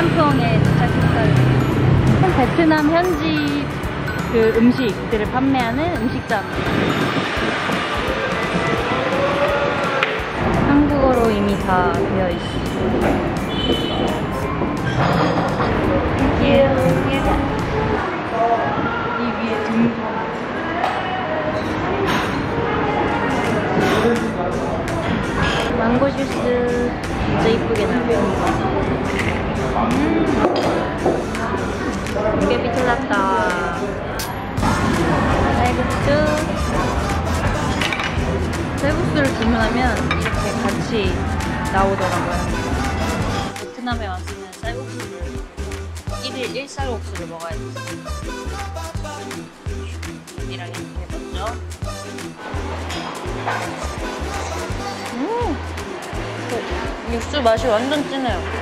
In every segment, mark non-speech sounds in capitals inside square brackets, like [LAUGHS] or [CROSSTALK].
마담포원에 도착했어요. 베트남 현지 그 음식들을 판매하는 음식점. 한국어로 이미 다 되어 있어. 이 위에 등산. 망고 주스 진짜 이쁘게 나와요. 음. 이게 비틀났다. 쌀국수. 쌀국수를 주문하면 이렇게 같이 나오더라고요. 베트남에 왔으면 쌀국수를 1일 1쌀국수를 먹어야 돼. 이랑 이렇게 먼저. 음! 어, 육수 맛이 완전 진해요.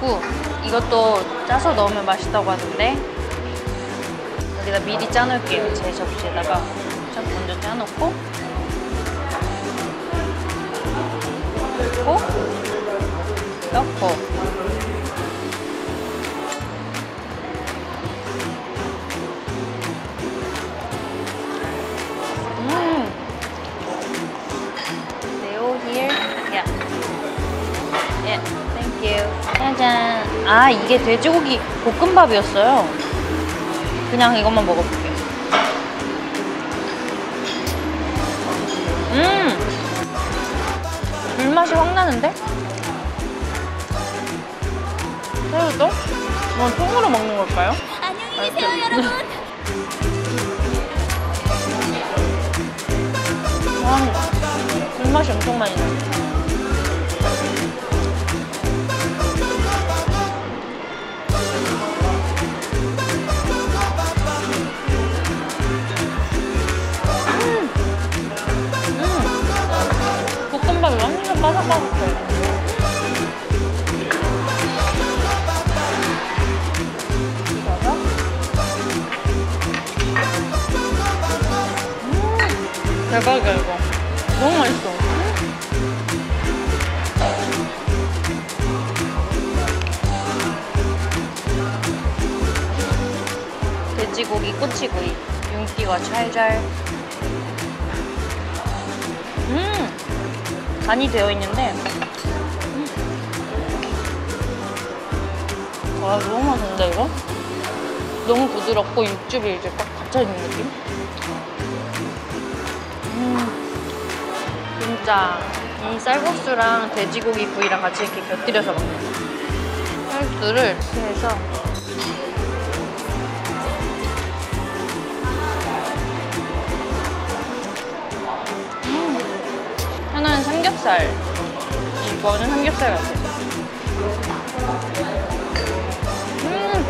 그리고 이것도 짜서 넣으면 맛있다고 하는데 여기다 미리 짜놓을게요. 제 접시에다가 좀 먼저 짜놓고 넣고 넣고 아 이게 돼지고기 볶음밥이었어요. 그냥 이것만 먹어볼게요. 음. 불맛이 확 나는데? 새우도? 이건 통으로 먹는 걸까요? 안녕히 계세요, 여러분. 와, [LAUGHS] 불맛이 엄청 많이 나. 음. 대박이야, 이거. 너무 맛있어. 돼지고기, 꼬치구이, 윤기가 찰잘. 음, 간이 되어 있는데, 음. 와, 너무 맛있는데, 이거? 너무 부드럽고 육즙이 이제 꽉 갇혀있는 느낌? 진짜 이 쌀국수랑 돼지고기 구이랑 같이 이렇게 곁들여서 먹는 거. 쌀국수를 이렇게 해서 음, 하나는 삼겹살, 이거는 삼겹살 같아. 음,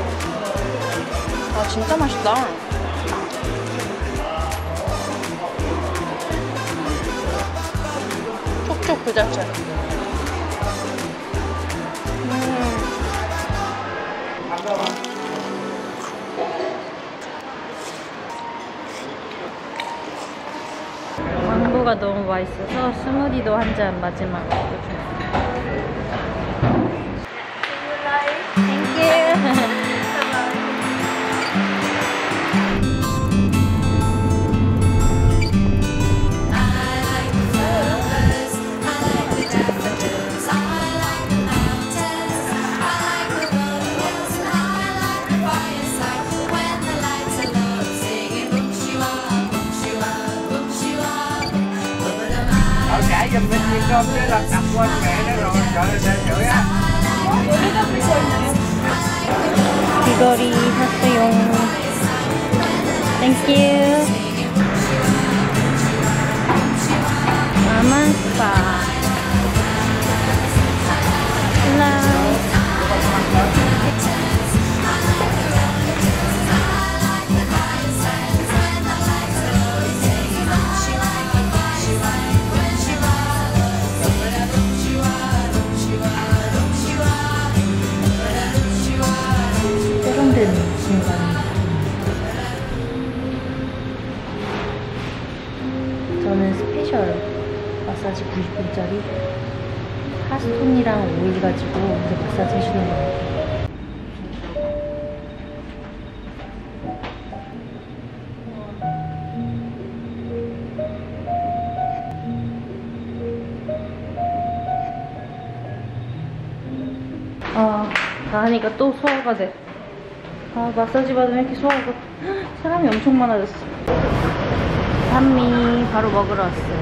아 진짜 맛있다. 그 자체. 음. 망고가 너무 맛있어서 스무디도 한 잔 마지막으로 좀. watch 다 하니까 또 소화가 돼. 아, 마사지 받으면 이렇게 소화가. 헉, 사람이 엄청 많아졌어. 산미 바로 먹으러 왔어요.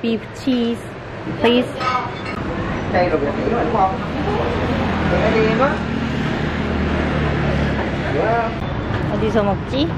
beef cheese, please. 어디서 먹지?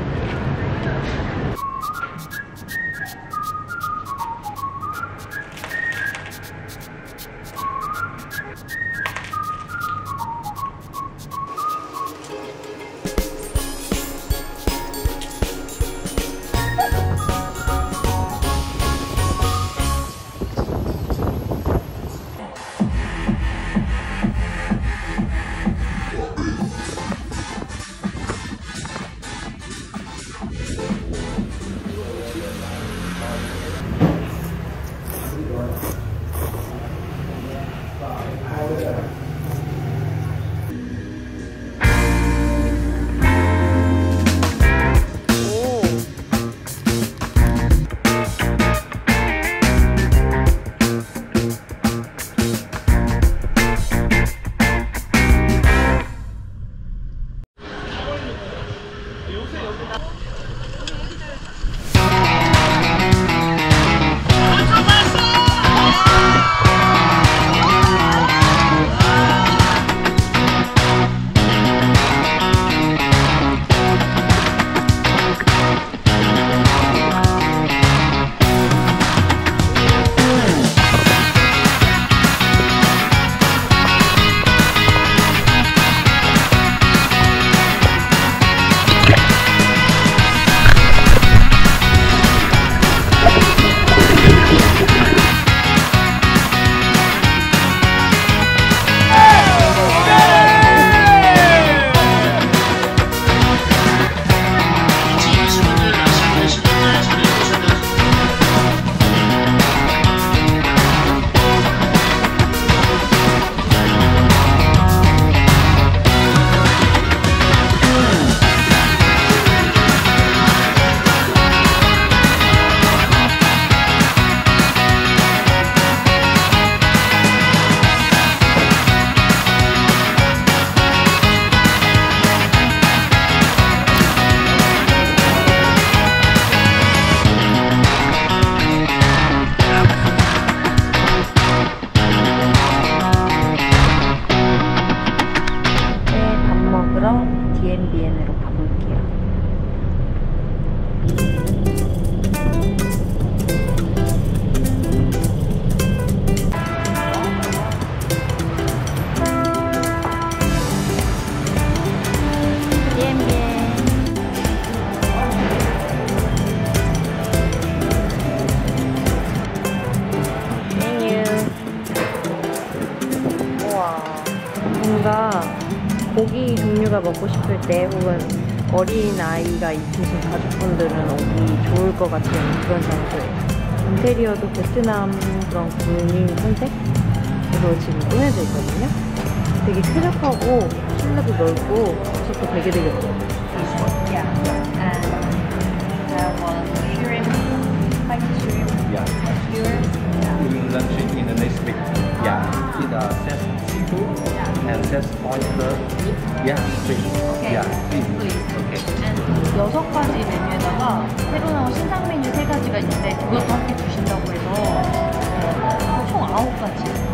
싶을 때 혹은 어린 아이가 있으신 가족분들은 오기 좋을 것 같은 그런 장소예요. 인테리어도 베트남 그런 국민 컨셉으로 지금 꾸며져 있거든요. 되게 쾌적하고 실내도 넓고 집도 되게 되게 넓어요. Yeah. And I want shrimp, like shrimp, Yeah. skewer. Doing lunch in the next week. Yeah. It uh, says and says oyster. Yeah, fish. Yeah, fish. Okay. 여섯 가지 메뉴에다가 새로 나온 신상 메뉴 세 가지가 있는데 그것도 함께 주신다고 해서 어, 총 아홉 가지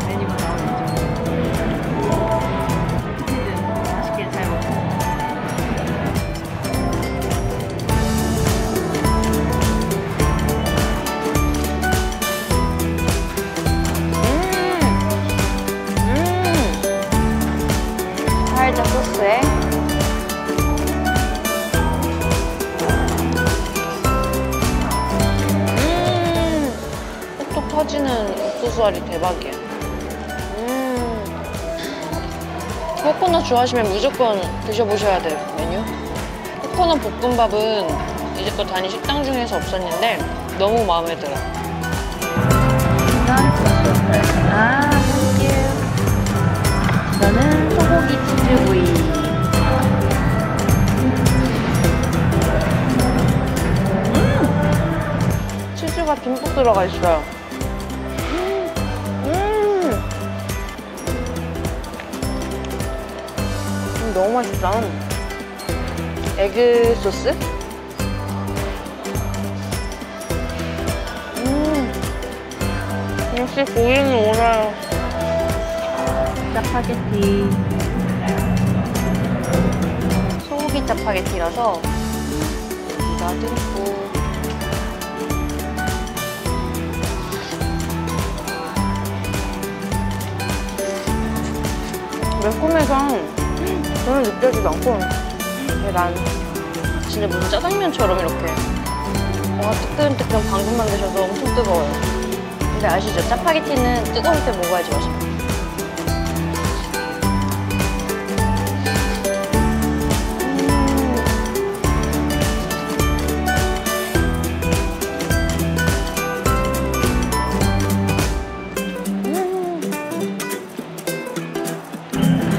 좋아하시면 무조건 드셔보셔야 될 메뉴. 코코넛 볶음밥은 이제껏 다닌 식당 중에서 없었는데 너무 마음에 들어요. Okay. 아, thank you. 저는 소고기 치즈구이. 음! 치즈가 듬뿍 들어가 있어요. 너무 맛있다. 에그 소스? 음! 역시 고기는 오나요. 짜파게티. 소고기 짜파게티라서 여기다 듬고 매콤해서 저는 느껴지지 않고 난 진짜 무슨 짜장면처럼 이렇게 와 뜨끈뜨끈 방금 만 드셔서 엄청 뜨거워요. 근데 아시죠? 짜파게티는 뜨거울 때 먹어야지 맛있어요.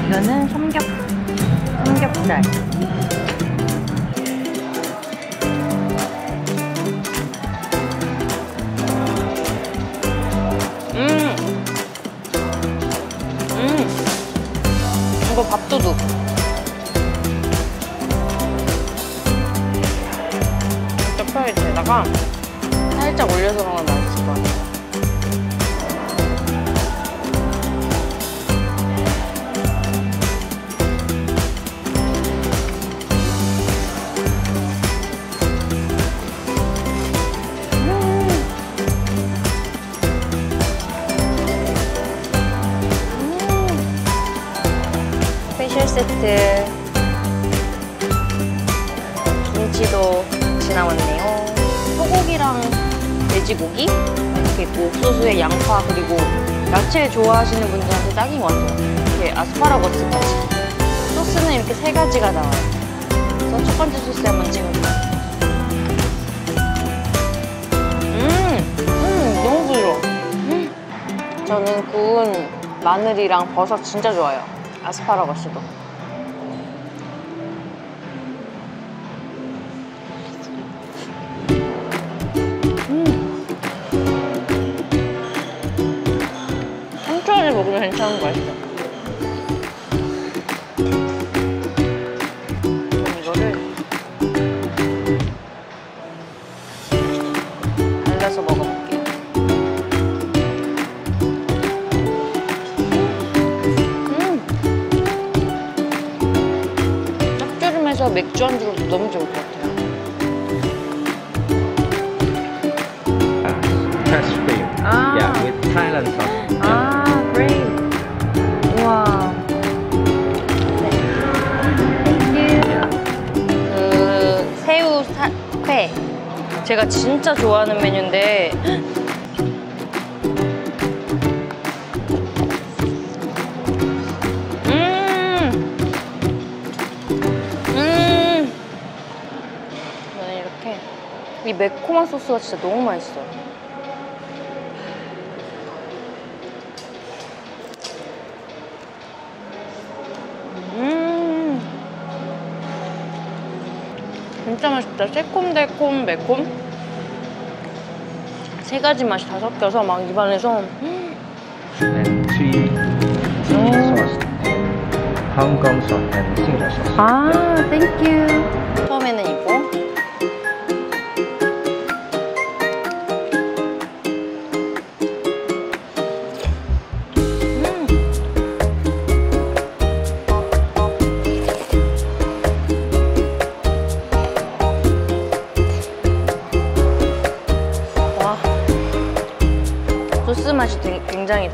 이거는 삼겹 삼겹살. 음. 음. 이거 밥도둑. 짜파게티에다가 살짝 올려서 먹으면 맛있을 것 같아요. 스페셜 세트 김치도 같이 나왔네요. 소고기랑 돼지고기? 이렇게 있고 옥수수에 양파 그리고 야채 좋아하시는 분들한테 딱인 것 같아요. 이렇게 아스파라거스까지. 소스는 이렇게 세 가지가 나와요. 그래서 첫 번째 소스 한번 찍어볼게요. 음, 음 너무 부드러워. 음. 저는 구운 마늘이랑 버섯 진짜 좋아요. 아스파라거스도 人生，我是怎？ 제가 진짜 좋아하는 메뉴인데 음. 음. 저는 이렇게 이 매콤한 소스가 진짜 너무 맛있어요. 진짜 맛있다. 새콤달콤 매콤. 세 가지 맛이 다 섞여서 막 입안에서 음. 아, 땡큐. 처음에는 이거.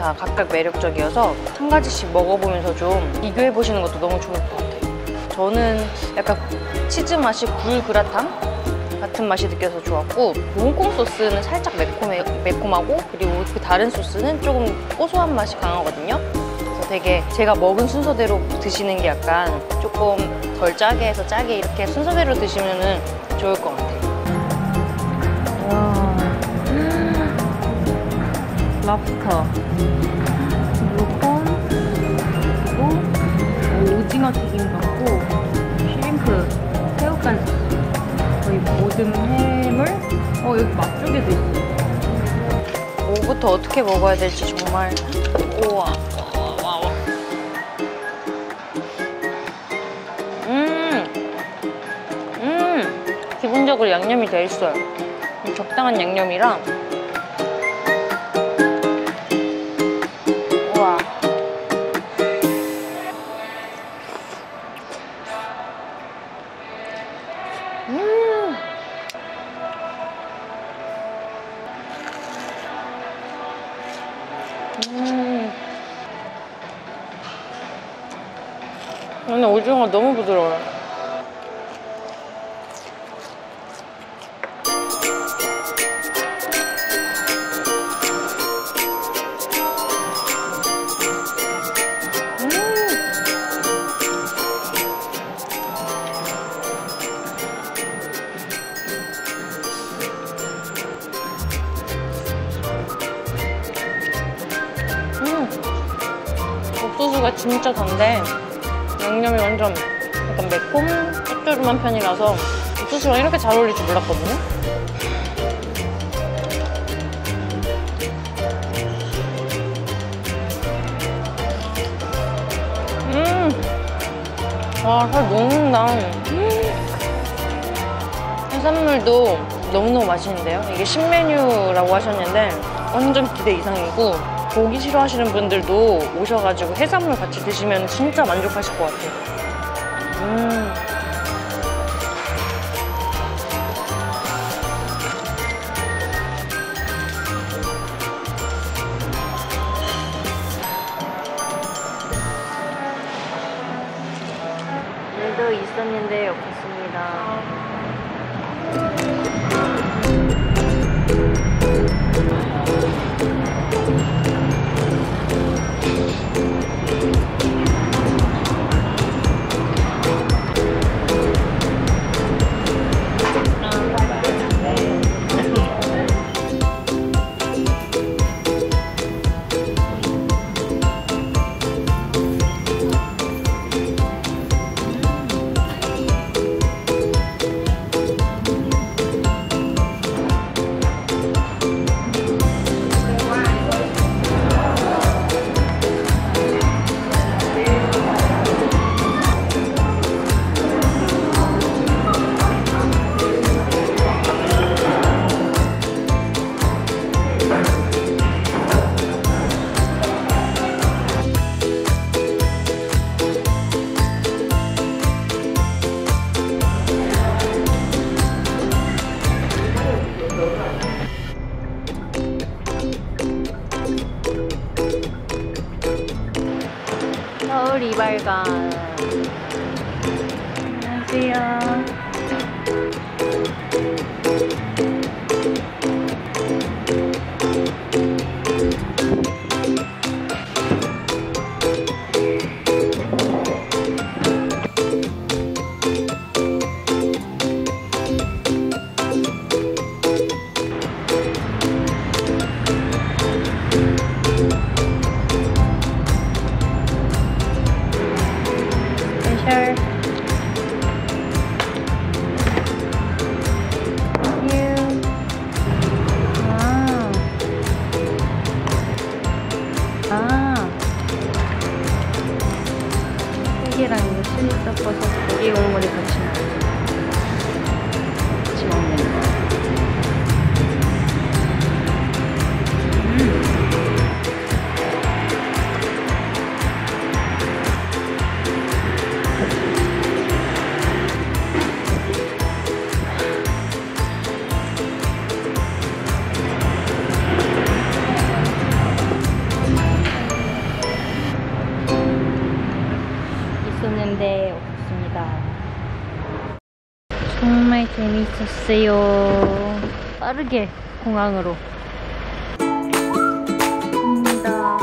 다 각각 매력적이어서 한 가지씩 먹어보면서 좀 비교해보시는 것도 너무 좋을 것 같아요. 저는 약간 치즈 맛이 굴 그라탕 같은 맛이 느껴서 좋았고 홍콩 소스는 살짝 매콤해, 매콤하고 그리고 그 다른 소스는 조금 고소한 맛이 강하거든요. 그래서 되게 제가 먹은 순서대로 드시는 게 약간 조금 덜 짜게 해서 짜게 이렇게 순서대로 드시면 좋을 것 같아요. 랍스터. 무건 그리고 오징어 튀김 같고 쉬림프 새우까지. 거의 모든 해물 어 여기 맛조개도 있어 뭐부터 어떻게 먹어야 될지 정말. 우와 와, 와. 음, 음, 기본적으로 양념이 돼 있어요. 적당한 양념이랑 너무 부드러워요. 음. 음. 옥수수가 진짜 단데 양념이 완전 약간 매콤 짭조름한 편이라서 옥수수랑 이렇게 잘 어울릴 줄 몰랐거든요. 음, 와, 살 녹는다. 음. 해산물도 너무너무 맛있는데요. 이게 신메뉴라고 하셨는데 완전 기대 이상이고 고기 싫어하시는 분들도 오셔가지고 해산물 같이 드시면 진짜 만족하실 것 같아요. 음. 서 재밌었어요. 빠르게 공항으로. 갑니다.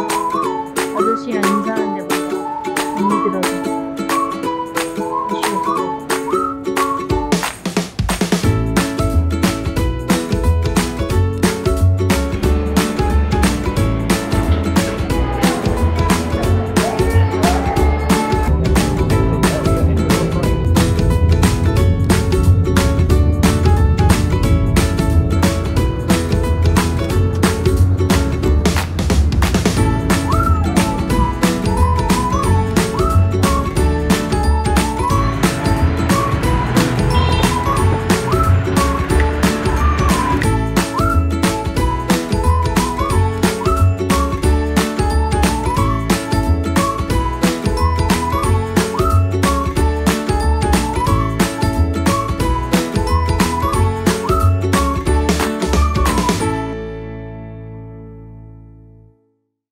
아저씨 연주하는데 뭔가 재미 들어서.